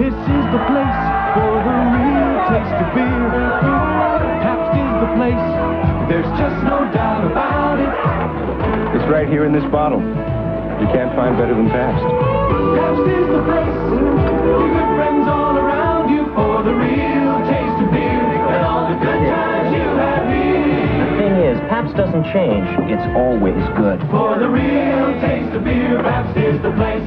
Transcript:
This is the place for the real taste of beer. Pabst is the place. There's just no doubt about it. It's right here in this bottle. You can't find better than Pabst. Pabst is the place. Your good friends all around you for the real taste of beer and all the good times you have here. The thing is, Pabst doesn't change. It's always good. For the real taste of beer, Pabst is the place.